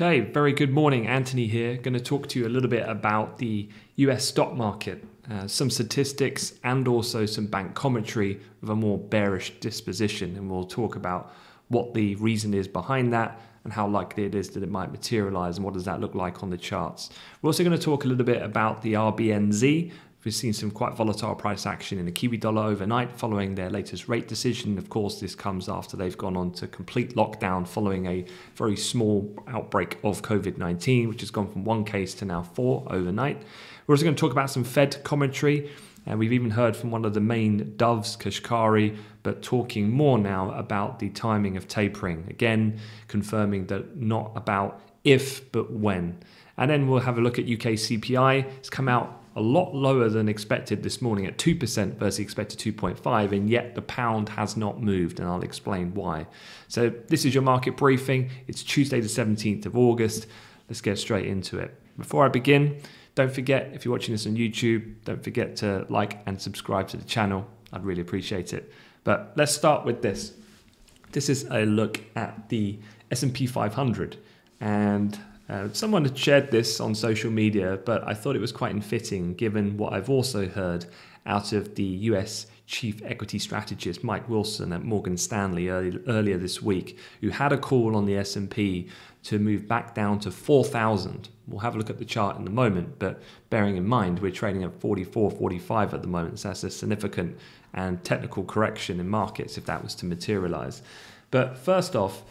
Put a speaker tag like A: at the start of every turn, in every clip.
A: Okay, very good morning. Anthony here. Going to talk to you a little bit about the US stock market, uh, some statistics, and also some bank commentary of a more bearish disposition. And we'll talk about what the reason is behind that and how likely it is that it might materialize and what does that look like on the charts. We're also going to talk a little bit about the RBNZ, We've seen some quite volatile price action in the Kiwi dollar overnight following their latest rate decision. Of course, this comes after they've gone on to complete lockdown following a very small outbreak of COVID 19, which has gone from one case to now four overnight. We're also going to talk about some Fed commentary. And we've even heard from one of the main doves, Kashkari, but talking more now about the timing of tapering. Again, confirming that not about if, but when. And then we'll have a look at UK CPI. It's come out a lot lower than expected this morning at 2% versus expected 2.5 and yet the pound has not moved and I'll explain why. So this is your market briefing. It's Tuesday the 17th of August. Let's get straight into it. Before I begin, don't forget if you're watching this on YouTube, don't forget to like and subscribe to the channel. I'd really appreciate it. But let's start with this. This is a look at the S&P 500 and uh, someone had shared this on social media, but I thought it was quite unfitting given what I've also heard out of the US chief equity strategist Mike Wilson at Morgan Stanley early, earlier this week, who had a call on the S&P to move back down to 4,000. We'll have a look at the chart in a moment, but bearing in mind we're trading at 44, 45 at the moment, so that's a significant and technical correction in markets if that was to materialize. But first off,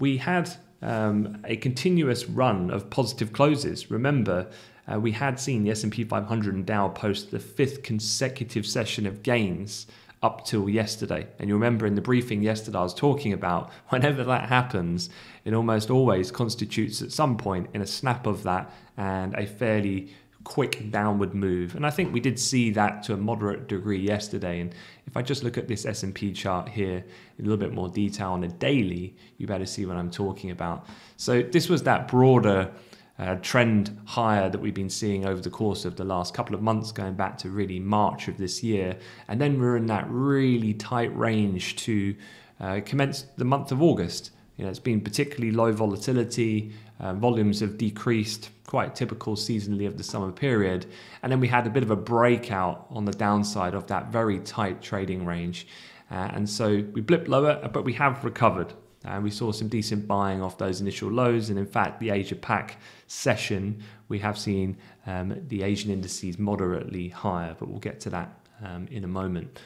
A: we had um, a continuous run of positive closes. Remember, uh, we had seen the S&P 500 and Dow post the fifth consecutive session of gains up till yesterday. And you remember in the briefing yesterday, I was talking about whenever that happens, it almost always constitutes at some point in a snap of that and a fairly quick downward move. And i think we did see that to a moderate degree yesterday. And if i just look at this s&p chart here in a little bit more detail on a daily you better see what i'm talking about. So this was that broader uh, trend higher that we've been seeing over the course of the last couple of months going back to really march of this year. And then we're in that really tight range to uh, commence the month of august you know, it's been particularly low volatility. Uh, volumes have decreased, quite typical seasonally of the summer period. And then we had a bit of a breakout on the downside of that very tight trading range. Uh, and so we blipped lower, but we have recovered. And we saw some decent buying off those initial lows. And in fact, the Asia Pac session, we have seen um, the Asian indices moderately higher, but we'll get to that um, in a moment.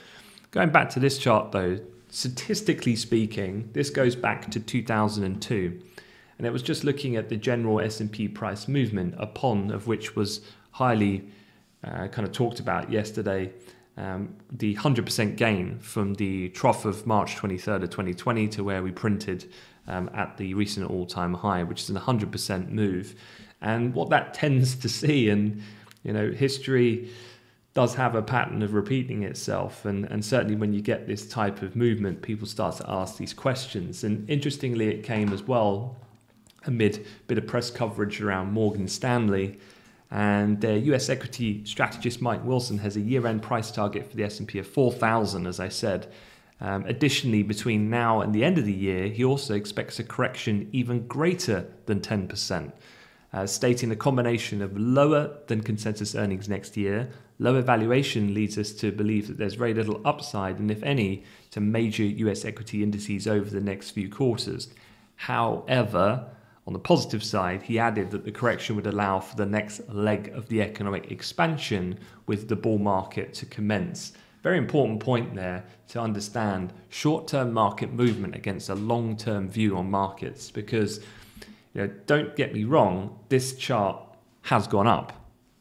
A: Going back to this chart though, statistically speaking, this goes back to 2002, and it was just looking at the general S&P price movement, upon of which was highly uh, kind of talked about yesterday. Um, the 100% gain from the trough of March 23rd of 2020 to where we printed um, at the recent all-time high, which is an 100% move. And what that tends to see, and you know, history does have a pattern of repeating itself. And, and certainly when you get this type of movement, people start to ask these questions. And interestingly, it came as well amid a bit of press coverage around Morgan Stanley. And their US equity strategist Mike Wilson has a year-end price target for the S&P of 4,000, as I said. Um, additionally, between now and the end of the year, he also expects a correction even greater than 10% uh, stating a combination of lower than consensus earnings next year. Lower valuation leads us to believe that there's very little upside, and if any, to major US equity indices over the next few quarters. However, on the positive side, he added that the correction would allow for the next leg of the economic expansion with the bull market to commence. Very important point there to understand short term market movement against a long term view on markets because you know, don't get me wrong, this chart has gone up.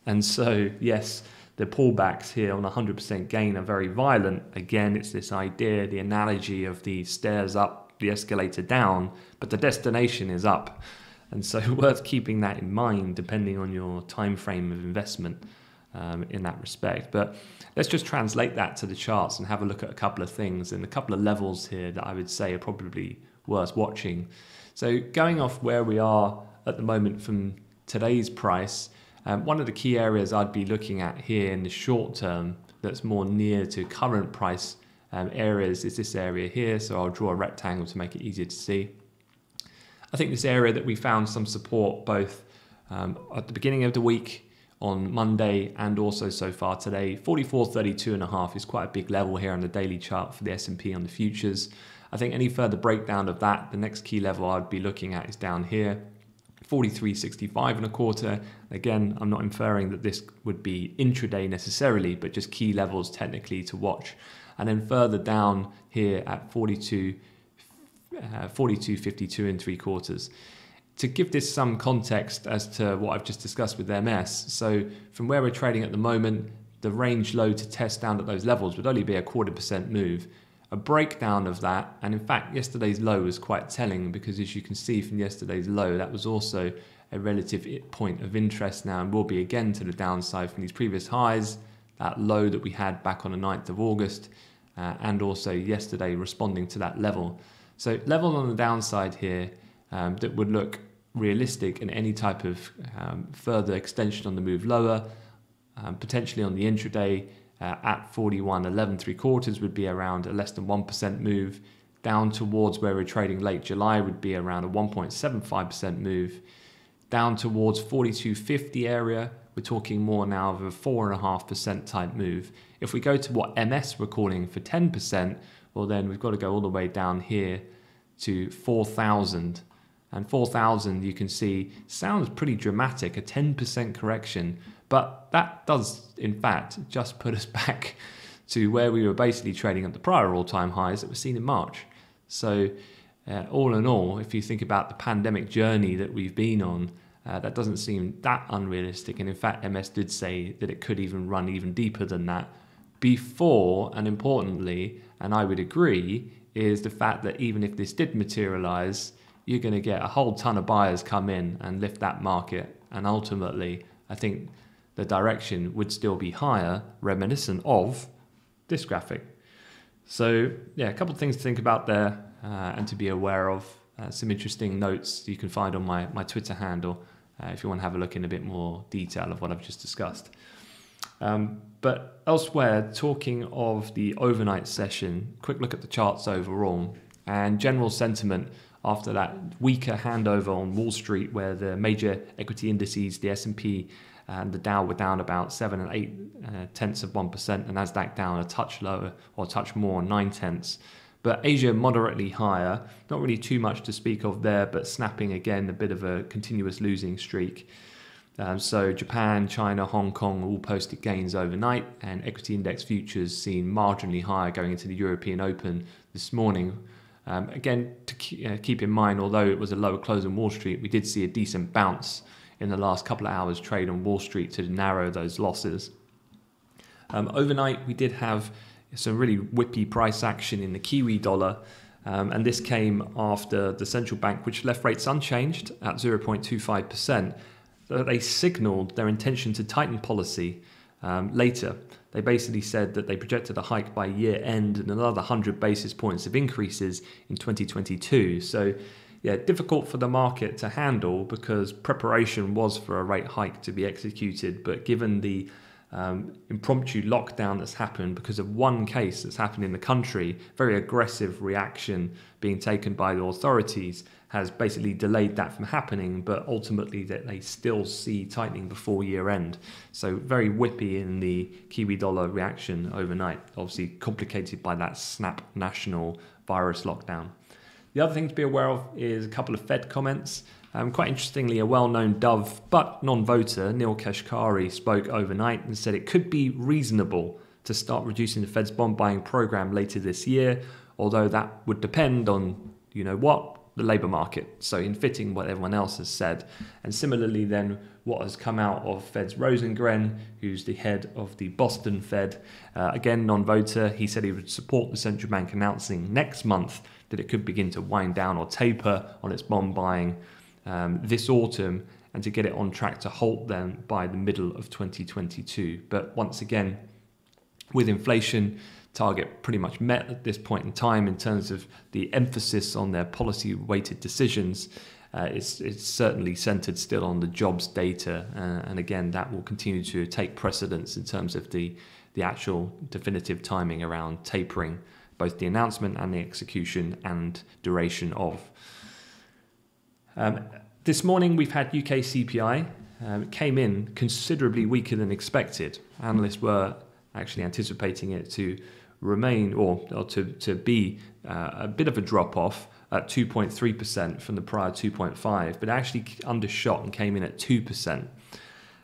A: And so, yes, the pullbacks here on 100% gain are very violent. Again, it's this idea, the analogy of the stairs up, the escalator down, but the destination is up. And so, worth keeping that in mind depending on your time frame of investment um, in that respect. But let's just translate that to the charts and have a look at a couple of things and a couple of levels here that I would say are probably worth watching. So going off where we are at the moment from today's price, um, one of the key areas I'd be looking at here in the short term that's more near to current price um, areas is this area here. So I'll draw a rectangle to make it easier to see. I think this area that we found some support both um, at the beginning of the week on Monday and also so far today. 44.32 and a half is quite a big level here on the daily chart for the S&P on the futures. I think any further breakdown of that, the next key level I'd be looking at is down here. 43.65 and a quarter. Again, I'm not inferring that this would be intraday necessarily, but just key levels technically to watch. And then further down here at 42, uh, 42.52 and three quarters to give this some context as to what I've just discussed with MS, so from where we're trading at the moment, the range low to test down at those levels would only be a quarter percent move. A breakdown of that, and in fact, yesterday's low was quite telling because as you can see from yesterday's low, that was also a relative point of interest now and will be again to the downside from these previous highs, that low that we had back on the 9th of August, uh, and also yesterday responding to that level. So, level on the downside here um, that would look realistic in any type of um, further extension on the move lower, um, potentially on the intraday uh, at 41, 11 three quarters would be around a less than 1% move. Down towards where we're trading late July would be around a 1.75% move. Down towards 4250 area, we're talking more now of a 4.5% type move. If we go to what MS we're calling for 10%, well, then we've got to go all the way down here to 4,000 and 4,000 you can see sounds pretty dramatic, a 10% correction, but that does in fact just put us back to where we were basically trading at the prior all-time highs that were seen in March. So uh, all in all, if you think about the pandemic journey that we've been on, uh, that doesn't seem that unrealistic. And in fact, MS did say that it could even run even deeper than that before, and importantly, and I would agree, is the fact that even if this did materialize, you're going to get a whole ton of buyers come in and lift that market. And ultimately, I think the direction would still be higher, reminiscent of this graphic. So, yeah, a couple of things to think about there uh, and to be aware of. Uh, some interesting notes you can find on my, my Twitter handle uh, if you want to have a look in a bit more detail of what I've just discussed. Um, but elsewhere, talking of the overnight session, quick look at the charts overall and general sentiment after that weaker handover on Wall Street, where the major equity indices, the S&P and the Dow were down about seven and eight uh, tenths of one percent, and Nasdaq down a touch lower or a touch more, nine tenths. But Asia moderately higher, not really too much to speak of there, but snapping again a bit of a continuous losing streak. Um, so Japan, China, Hong Kong all posted gains overnight, and equity index futures seen marginally higher going into the European Open this morning, um, again, to uh, keep in mind, although it was a lower close on Wall Street, we did see a decent bounce in the last couple of hours trade on Wall Street to narrow those losses. Um, overnight, we did have some really whippy price action in the Kiwi dollar, um, and this came after the central bank, which left rates unchanged at 0.25%. They signaled their intention to tighten policy um, later. They basically said that they projected a hike by year end and another 100 basis points of increases in 2022. So, yeah, difficult for the market to handle because preparation was for a rate hike to be executed. But given the um, impromptu lockdown that's happened because of one case that's happened in the country, very aggressive reaction being taken by the authorities has basically delayed that from happening, but ultimately that they still see tightening before year end. So very whippy in the Kiwi dollar reaction overnight, obviously complicated by that snap national virus lockdown. The other thing to be aware of is a couple of Fed comments. Um, quite interestingly, a well known Dove but non voter, Neil Kashkari, spoke overnight and said it could be reasonable to start reducing the Fed's bond buying program later this year, although that would depend on, you know what, the labour market. So, in fitting what everyone else has said. And similarly, then, what has come out of Fed's Rosengren, who's the head of the Boston Fed, uh, again, non voter, he said he would support the central bank announcing next month that it could begin to wind down or taper on its bond buying um, this autumn and to get it on track to halt then by the middle of 2022. But once again, with inflation, target pretty much met at this point in time in terms of the emphasis on their policy weighted decisions. Uh, it's, it's certainly centered still on the jobs data. Uh, and again, that will continue to take precedence in terms of the, the actual definitive timing around tapering, both the announcement and the execution and duration of. Um, this morning we've had UK CPI. Um, it came in considerably weaker than expected. Analysts were actually anticipating it to remain or, or to, to be uh, a bit of a drop off at 2.3% from the prior 2.5, but actually undershot and came in at 2%.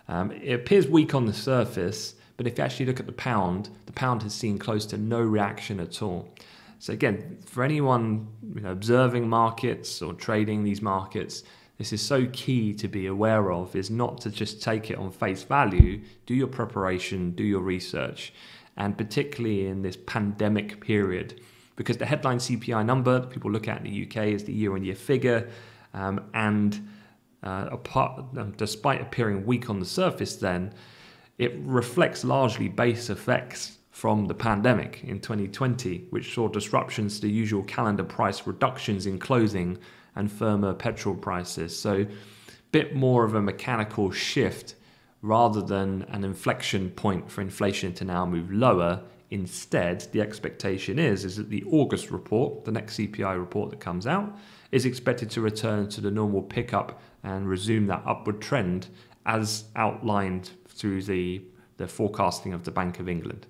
A: Um, it appears weak on the surface, but if you actually look at the pound, the pound has seen close to no reaction at all. So again, for anyone you know, observing markets or trading these markets, this is so key to be aware of is not to just take it on face value, do your preparation, do your research, and particularly in this pandemic period, because the headline CPI number that people look at in the UK is the year on year figure, um, and uh, apart, um, despite appearing weak on the surface, then it reflects largely base effects from the pandemic in 2020, which saw disruptions to the usual calendar price reductions in clothing and firmer petrol prices. So, a bit more of a mechanical shift rather than an inflection point for inflation to now move lower. Instead, the expectation is, is that the August report, the next CPI report that comes out, is expected to return to the normal pickup and resume that upward trend as outlined through the, the forecasting of the Bank of England.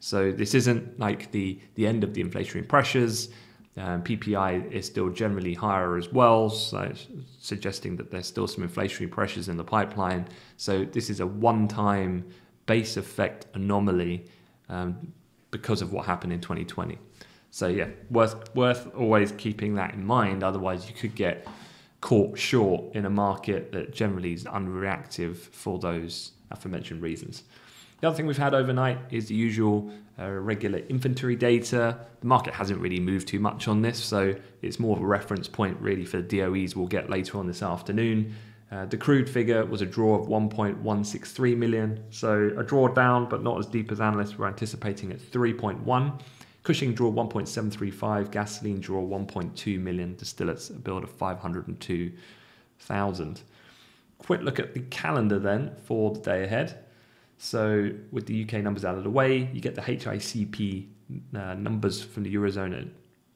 A: So this isn't like the, the end of the inflationary pressures. Um, PPI is still generally higher as well, so suggesting that there's still some inflationary pressures in the pipeline. So this is a one-time base effect anomaly um, because of what happened in 2020. So yeah, worth worth always keeping that in mind. Otherwise, you could get caught short in a market that generally is unreactive for those aforementioned reasons. The other thing we've had overnight is the usual uh, regular inventory data. The market hasn't really moved too much on this, so it's more of a reference point really for the DOEs we'll get later on this afternoon. Uh, the crude figure was a draw of 1.163 million, so a drawdown, but not as deep as analysts were anticipating at 3.1. Cushing draw 1.735, gasoline draw 1.2 million, distillates a build of 502,000. Quick look at the calendar then for the day ahead. So with the UK numbers out of the way, you get the HICP uh, numbers from the Eurozone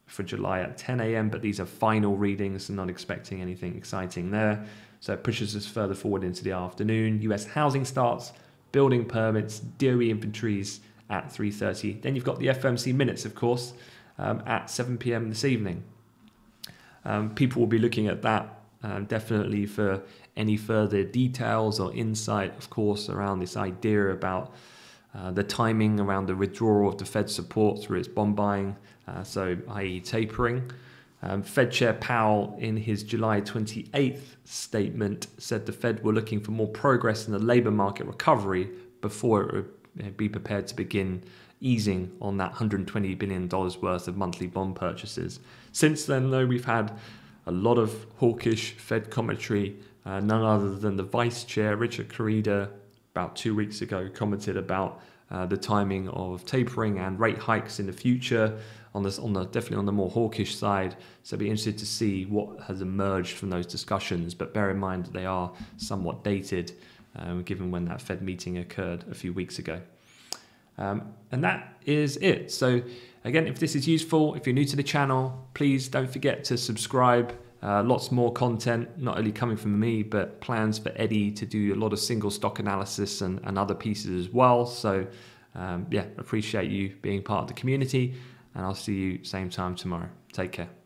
A: for July at 10 a.m., but these are final readings and not expecting anything exciting there. So it pushes us further forward into the afternoon. US housing starts, building permits, DOE inventories at 3.30. Then you've got the FOMC minutes, of course, um, at 7 p.m. this evening. Um, people will be looking at that um, definitely for any further details or insight, of course, around this idea about uh, the timing around the withdrawal of the Fed support through its bond buying, uh, so i.e. tapering. Um, Fed Chair Powell, in his July 28th statement, said the Fed were looking for more progress in the labour market recovery before it would be prepared to begin easing on that $120 billion worth of monthly bond purchases. Since then, though, we've had a lot of hawkish Fed commentary. Uh, none other than the vice chair, Richard Clarida, about two weeks ago, commented about uh, the timing of tapering and rate hikes in the future. On this, on the definitely on the more hawkish side. So, be interested to see what has emerged from those discussions. But bear in mind that they are somewhat dated, um, given when that Fed meeting occurred a few weeks ago. Um, and that is it. So, again, if this is useful, if you're new to the channel, please don't forget to subscribe. Uh, lots more content, not only coming from me, but plans for Eddie to do a lot of single stock analysis and, and other pieces as well. So, um, yeah, appreciate you being part of the community, and I'll see you same time tomorrow. Take care.